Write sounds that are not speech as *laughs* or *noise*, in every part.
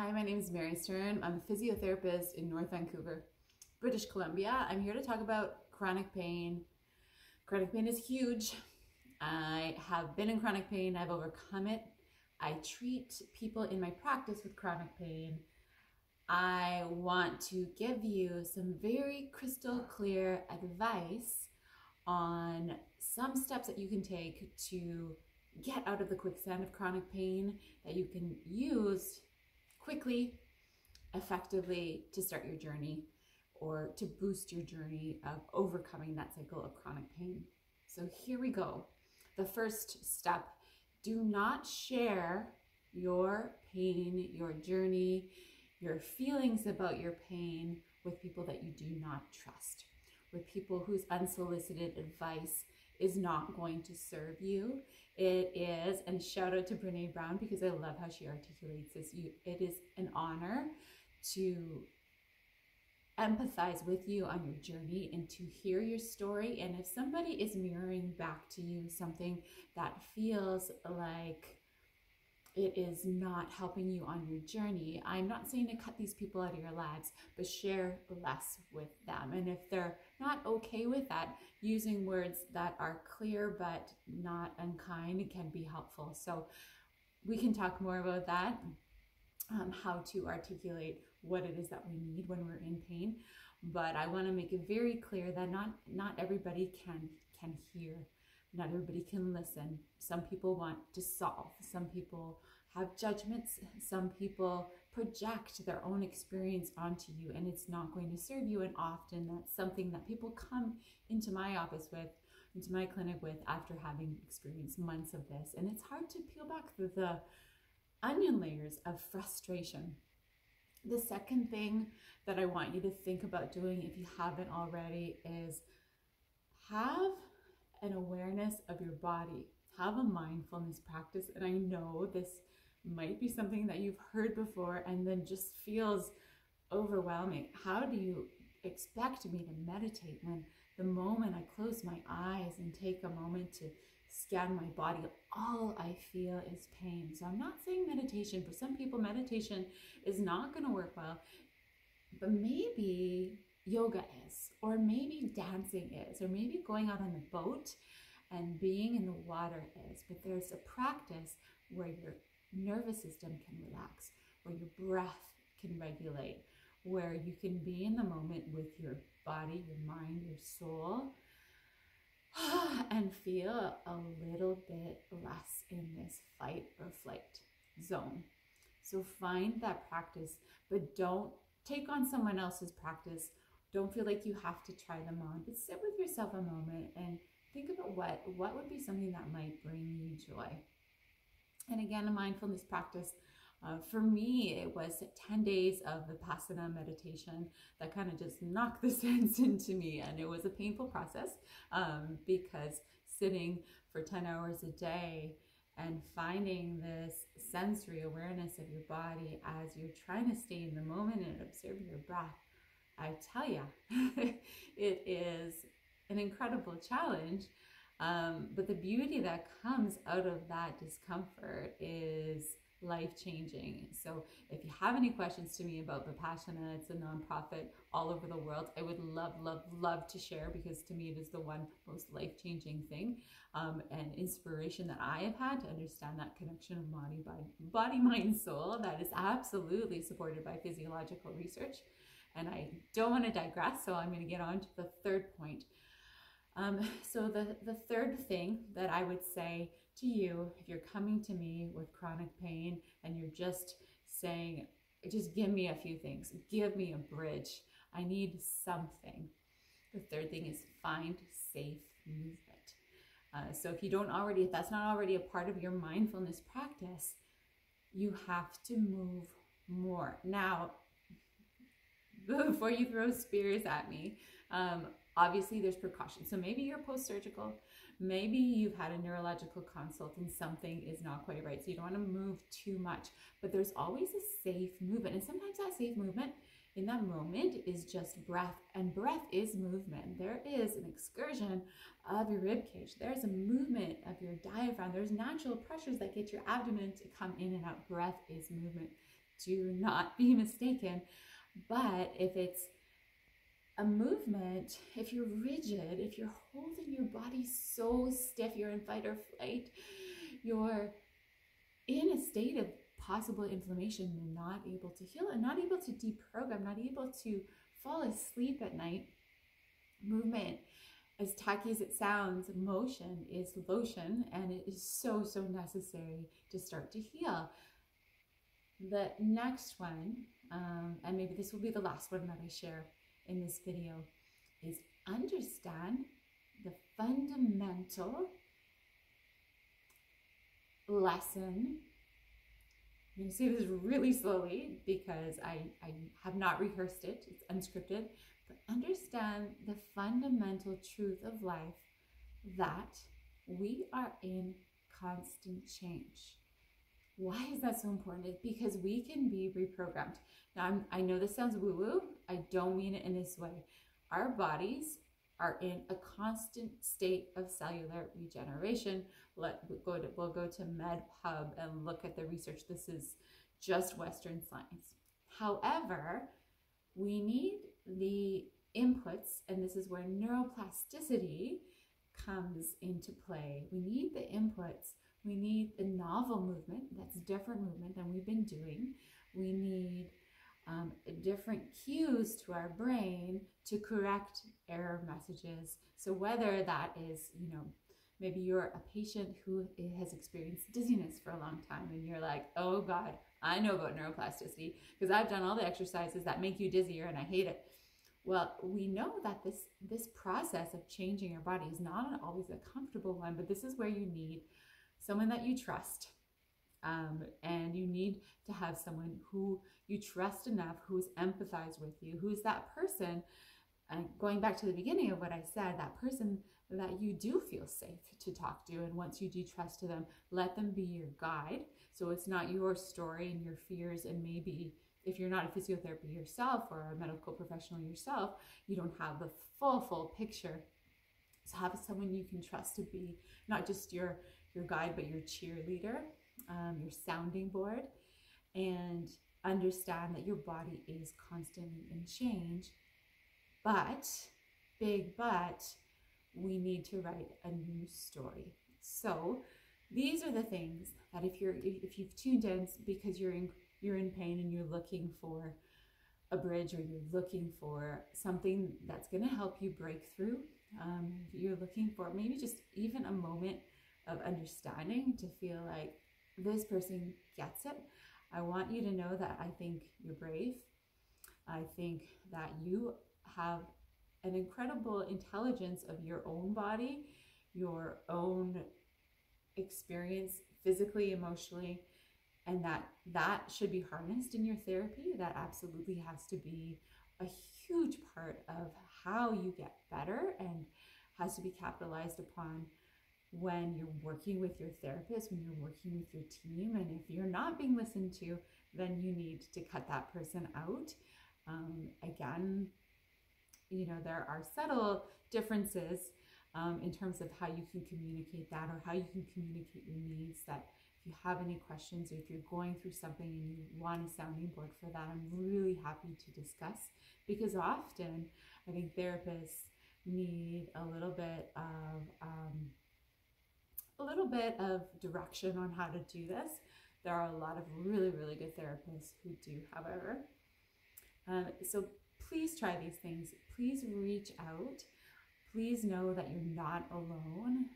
Hi, my name is Mary Stern. I'm a physiotherapist in North Vancouver, British Columbia. I'm here to talk about chronic pain. Chronic pain is huge. I have been in chronic pain, I've overcome it. I treat people in my practice with chronic pain. I want to give you some very crystal clear advice on some steps that you can take to get out of the quicksand of chronic pain that you can use quickly, effectively to start your journey or to boost your journey of overcoming that cycle of chronic pain. So here we go. The first step do not share your pain, your journey, your feelings about your pain with people that you do not trust, with people whose unsolicited advice is not going to serve you. It is, and shout out to Brene Brown because I love how she articulates this. You, it is an honor to empathize with you on your journey and to hear your story. And if somebody is mirroring back to you something that feels like it is not helping you on your journey. I'm not saying to cut these people out of your lives, but share less with them. And if they're not okay with that, using words that are clear but not unkind can be helpful. So we can talk more about that, um, how to articulate what it is that we need when we're in pain. But I want to make it very clear that not not everybody can can hear not everybody can listen. Some people want to solve. Some people have judgments. Some people project their own experience onto you, and it's not going to serve you. And often that's something that people come into my office with, into my clinic with, after having experienced months of this. And it's hard to peel back the, the onion layers of frustration. The second thing that I want you to think about doing, if you haven't already, is have an awareness of your body. Have a mindfulness practice. And I know this might be something that you've heard before and then just feels overwhelming. How do you expect me to meditate when the moment I close my eyes and take a moment to scan my body, all I feel is pain. So I'm not saying meditation. For some people, meditation is not going to work well, but maybe yoga is, or maybe dancing is, or maybe going out on the boat and being in the water is. But there's a practice where your nervous system can relax, where your breath can regulate, where you can be in the moment with your body, your mind, your soul, *sighs* and feel a little bit less in this fight or flight zone. So find that practice, but don't take on someone else's practice don't feel like you have to try them on, but sit with yourself a moment and think about what what would be something that might bring you joy. And again, a mindfulness practice. Uh, for me, it was 10 days of Vipassana meditation that kind of just knocked the *laughs* sense into me. And it was a painful process um, because sitting for 10 hours a day and finding this sensory awareness of your body as you're trying to stay in the moment and observe your breath I tell you, *laughs* it is an incredible challenge. Um, but the beauty that comes out of that discomfort is life changing. So, if you have any questions to me about the Vipassana, it's a nonprofit all over the world. I would love, love, love to share because to me it is the one most life changing thing um, and inspiration that I have had to understand that connection of body, body, body, *laughs* mind, soul that is absolutely supported by physiological research. And I don't want to digress, so I'm going to get on to the third point. Um, *laughs* so the, the third thing that I would say to you, if you're coming to me with chronic pain and you're just saying, just give me a few things, give me a bridge, I need something. The third thing is find safe movement. Uh, so if you don't already, if that's not already a part of your mindfulness practice, you have to move more. Now, *laughs* before you throw spears at me. Um, obviously, there's precautions. So maybe you're post surgical, maybe you've had a neurological consult and something is not quite right. So you don't want to move too much, but there's always a safe movement. And sometimes that safe movement in that moment is just breath, and breath is movement. There is an excursion of your rib cage. There's a movement of your diaphragm. There's natural pressures that get your abdomen to come in and out. Breath is movement. do not be mistaken. But if it's a movement, if you're rigid, if you're holding your body so stiff, you're in fight or flight, you're in a state of possible inflammation, you're not able to heal and not able to deprogram, not able to fall asleep at night. Movement, as tacky as it sounds, motion is lotion and it is so, so necessary to start to heal. The next one, um, and maybe this will be the last one that I share in this video, is understand the fundamental lesson. I'm going to say this really slowly because I, I have not rehearsed it, it's unscripted, but understand the fundamental truth of life that we are in constant change. Why is that so important? It's because we can be reprogrammed. Now, I'm, i know this sounds woo woo. I don't mean it in this way. Our bodies are in a constant state of cellular regeneration. Let we'll go to we'll go to MedPub and look at the research. This is just Western science. However, we need the inputs, and this is where neuroplasticity comes into play. We need the inputs we need a novel movement, that's different movement than we've been doing. We need um, different cues to our brain to correct error messages. So whether that is, you know, maybe you're a patient who has experienced dizziness for a long time and you're like, oh God, I know about neuroplasticity because I've done all the exercises that make you dizzier and I hate it. Well, we know that this this process of changing your body is not always a comfortable one, but this is where you need someone that you trust. Um, and you need to have someone who you trust enough, who's empathized with you, who's that person. And going back to the beginning of what I said, that person that you do feel safe to talk to. And once you do trust to them, let them be your guide. So it's not your story and your fears. And maybe if you're not a physiotherapist yourself or a medical professional yourself, you don't have the full, full picture. So have someone you can trust to be not just your your guide, but your cheerleader, um, your sounding board, and understand that your body is constantly in change. But, big but, we need to write a new story. So, these are the things that if you're if you've tuned in because you're in you're in pain and you're looking for a bridge or you're looking for something that's going to help you break through um, you're looking for maybe just even a moment of understanding to feel like this person gets it. I want you to know that I think you're brave. I think that you have an incredible intelligence of your own body, your own experience physically, emotionally, and that that should be harnessed in your therapy. That absolutely has to be a huge part of how you get better and has to be capitalized upon when you're working with your therapist, when you're working with your team. And if you're not being listened to, then you need to cut that person out. Um, again, you know, there are subtle differences um, in terms of how you can communicate that or how you can communicate your needs. That if you have any questions or if you're going through something and you want a sounding board for that, I'm really happy to discuss because often I think therapists need a little bit of little bit of direction on how to do this. There are a lot of really, really good therapists who do, however. Um, so please try these things. Please reach out. Please know that you're not alone.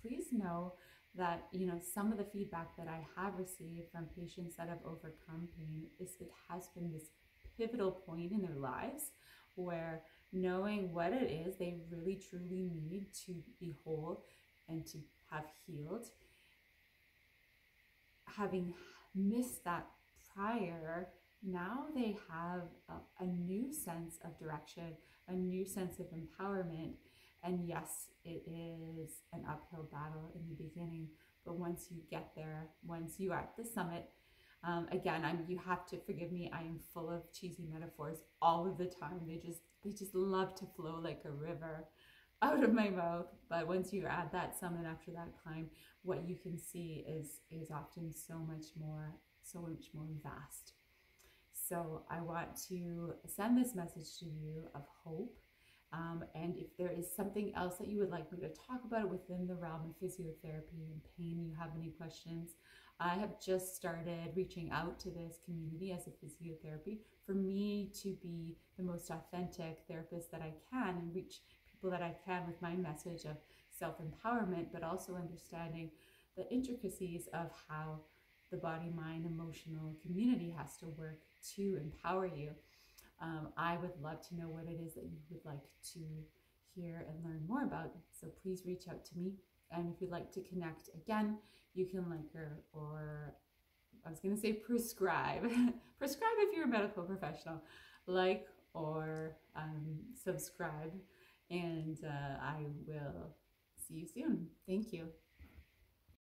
Please know that you know some of the feedback that I have received from patients that have overcome pain is it has been this pivotal point in their lives where knowing what it is they really truly need to be whole and to have healed, having missed that prior, now they have a, a, new sense of direction, a new sense of empowerment. And yes, it is an uphill battle in the beginning, but once you get there, once you are at the summit, um, again, I'm, you have to forgive me. I am full of cheesy metaphors all of the time. They just they just love to flow like a river out of my mouth. But once you add that summit after that climb, what you can see is is often so much more, so much more vast. So I want to send this message to you of hope. Um, and if there is something else that you would like me to talk about within the realm of physiotherapy and pain, you have any questions, I have just started reaching out to this community as a physiotherapy for me to be the most authentic therapist that I can and reach people that I can with my message of self empowerment, but also understanding the intricacies of how the body, mind, emotional community has to work to empower you. Um, I would love to know what it is that you would like to hear and learn more about. So please reach out to me. And if you'd like to connect again, you can like her or I was going to say prescribe. *laughs* prescribe if you're a medical professional. Like or um, subscribe. And uh, I will see you soon. Thank you.